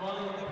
Molly,